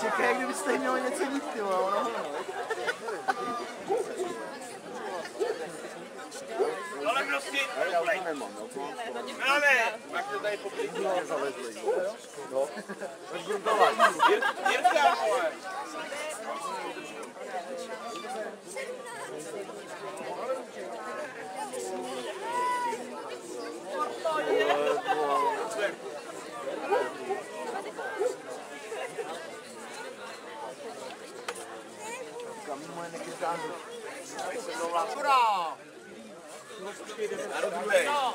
Čekaj, kdybyste mělo něco víc, ty vole, ono Ale prostě... Máme! Jak to tady zalezli. No. Bravo! No!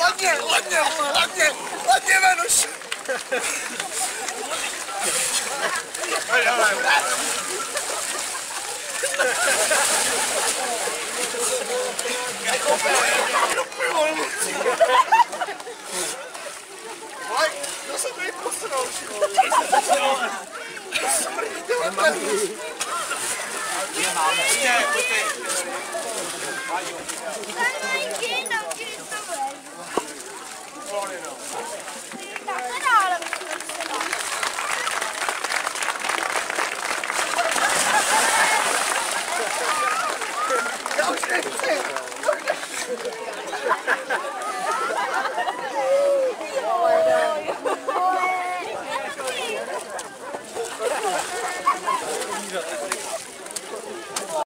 Ladně, ladně, ladně, ladně, Venuš. Mike,